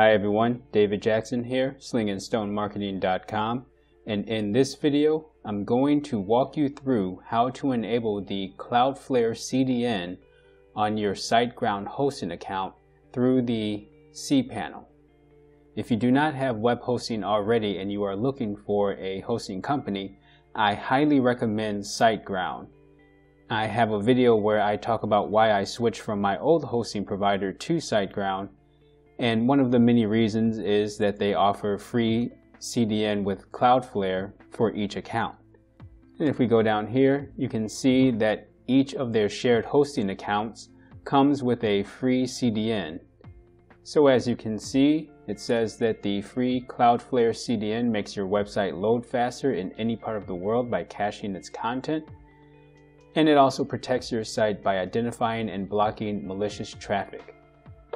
Hi everyone, David Jackson here, slingandstonemarketing.com and in this video I'm going to walk you through how to enable the Cloudflare CDN on your SiteGround hosting account through the cPanel. If you do not have web hosting already and you are looking for a hosting company, I highly recommend SiteGround. I have a video where I talk about why I switched from my old hosting provider to SiteGround and one of the many reasons is that they offer free CDN with Cloudflare for each account. And if we go down here, you can see that each of their shared hosting accounts comes with a free CDN. So as you can see, it says that the free Cloudflare CDN makes your website load faster in any part of the world by caching its content. And it also protects your site by identifying and blocking malicious traffic.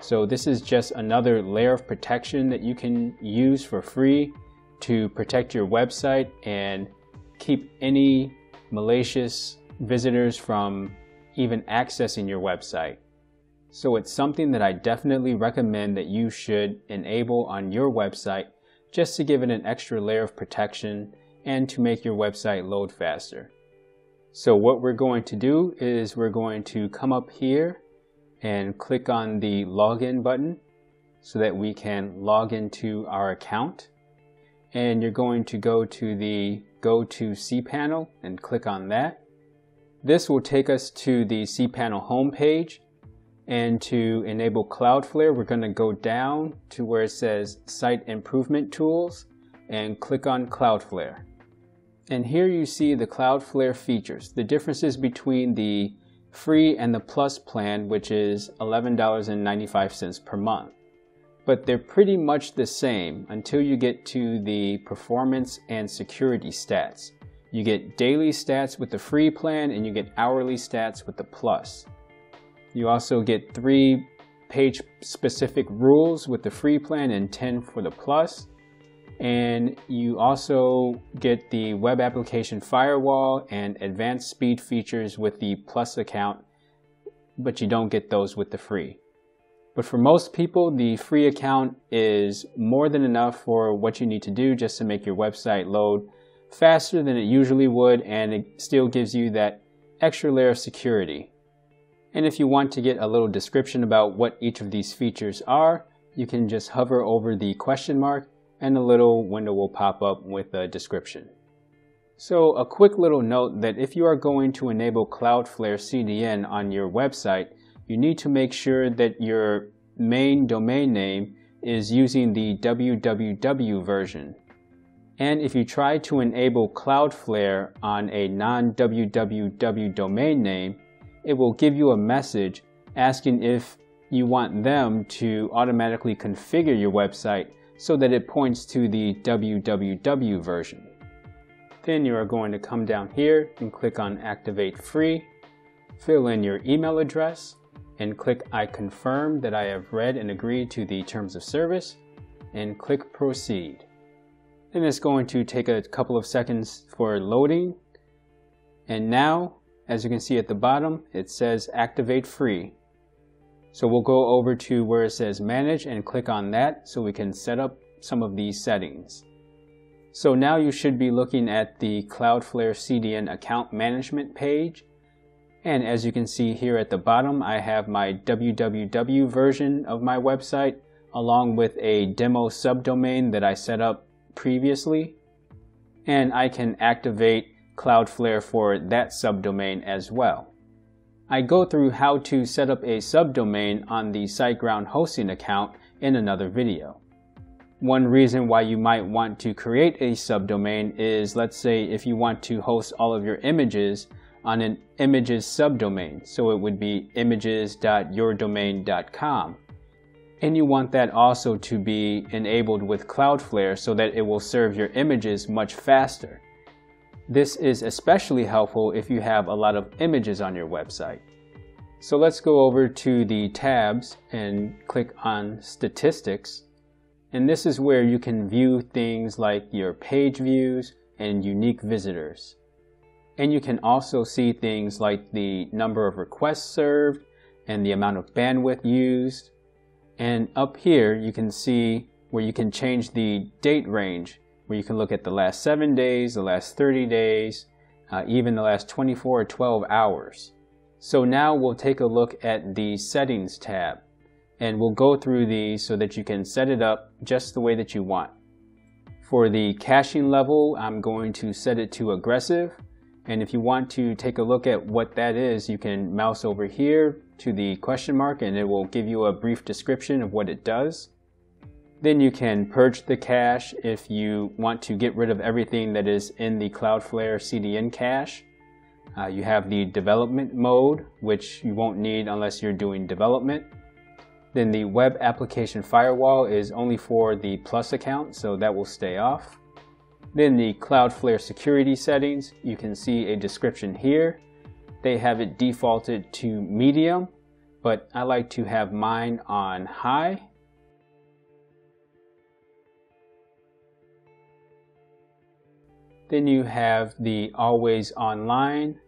So this is just another layer of protection that you can use for free to protect your website and keep any malicious visitors from even accessing your website. So it's something that I definitely recommend that you should enable on your website just to give it an extra layer of protection and to make your website load faster. So what we're going to do is we're going to come up here and click on the login button so that we can log into our account. And you're going to go to the Go to cPanel and click on that. This will take us to the cPanel homepage. And to enable Cloudflare, we're going to go down to where it says Site Improvement Tools and click on Cloudflare. And here you see the Cloudflare features, the differences between the free and the plus plan, which is $11.95 per month. But they're pretty much the same until you get to the performance and security stats. You get daily stats with the free plan and you get hourly stats with the plus. You also get three page specific rules with the free plan and 10 for the plus and you also get the web application firewall and advanced speed features with the plus account, but you don't get those with the free. But for most people, the free account is more than enough for what you need to do just to make your website load faster than it usually would, and it still gives you that extra layer of security. And if you want to get a little description about what each of these features are, you can just hover over the question mark and a little window will pop up with a description. So a quick little note that if you are going to enable Cloudflare CDN on your website, you need to make sure that your main domain name is using the www version. And if you try to enable Cloudflare on a non-www domain name, it will give you a message asking if you want them to automatically configure your website so that it points to the www version. Then you are going to come down here and click on Activate Free, fill in your email address, and click I confirm that I have read and agreed to the terms of service, and click Proceed. Then it's going to take a couple of seconds for loading. And now, as you can see at the bottom, it says Activate Free. So we'll go over to where it says manage and click on that so we can set up some of these settings. So now you should be looking at the Cloudflare CDN account management page. And as you can see here at the bottom, I have my www version of my website along with a demo subdomain that I set up previously. And I can activate Cloudflare for that subdomain as well. I go through how to set up a subdomain on the SiteGround hosting account in another video. One reason why you might want to create a subdomain is let's say if you want to host all of your images on an images subdomain. So it would be images.yourdomain.com. And you want that also to be enabled with Cloudflare so that it will serve your images much faster. This is especially helpful if you have a lot of images on your website. So let's go over to the tabs and click on statistics. And this is where you can view things like your page views and unique visitors. And you can also see things like the number of requests served and the amount of bandwidth used. And up here, you can see where you can change the date range, where you can look at the last seven days, the last 30 days, uh, even the last 24 or 12 hours. So now we'll take a look at the settings tab and we'll go through these so that you can set it up just the way that you want. For the caching level, I'm going to set it to aggressive. And if you want to take a look at what that is, you can mouse over here to the question mark and it will give you a brief description of what it does. Then you can purge the cache if you want to get rid of everything that is in the Cloudflare CDN cache. Uh, you have the development mode, which you won't need unless you're doing development. Then the web application firewall is only for the Plus account, so that will stay off. Then the Cloudflare security settings, you can see a description here. They have it defaulted to medium, but I like to have mine on high. Then you have the always online,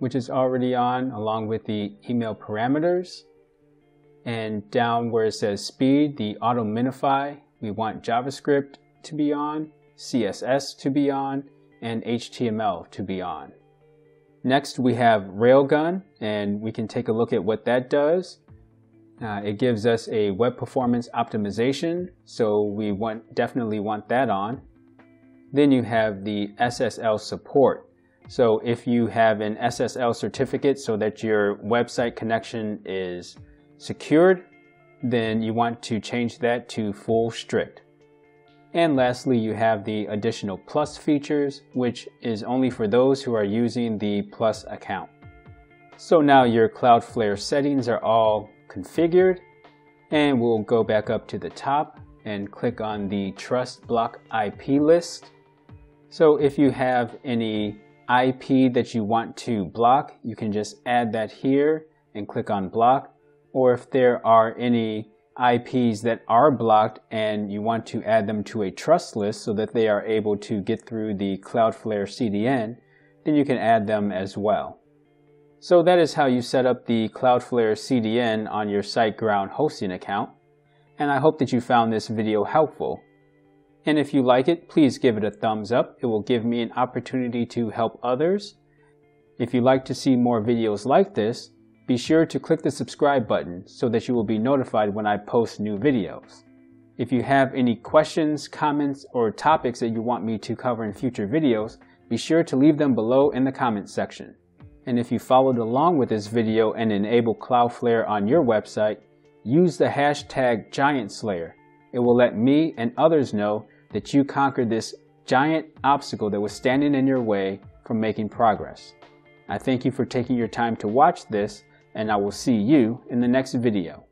which is already on along with the email parameters. And down where it says speed, the auto minify, we want JavaScript to be on, CSS to be on, and HTML to be on. Next we have Railgun, and we can take a look at what that does. Uh, it gives us a web performance optimization, so we want definitely want that on. Then you have the SSL support. So if you have an SSL certificate so that your website connection is secured, then you want to change that to full strict. And lastly, you have the additional plus features, which is only for those who are using the plus account. So now your Cloudflare settings are all configured and we'll go back up to the top and click on the trust block IP list. So if you have any IP that you want to block, you can just add that here and click on block. Or if there are any IPs that are blocked and you want to add them to a trust list so that they are able to get through the Cloudflare CDN, then you can add them as well. So that is how you set up the Cloudflare CDN on your SiteGround hosting account. And I hope that you found this video helpful. And if you like it, please give it a thumbs up. It will give me an opportunity to help others. If you'd like to see more videos like this, be sure to click the subscribe button so that you will be notified when I post new videos. If you have any questions, comments, or topics that you want me to cover in future videos, be sure to leave them below in the comments section. And if you followed along with this video and enable Cloudflare on your website, use the hashtag GiantSlayer. It will let me and others know that you conquered this giant obstacle that was standing in your way from making progress. I thank you for taking your time to watch this, and I will see you in the next video.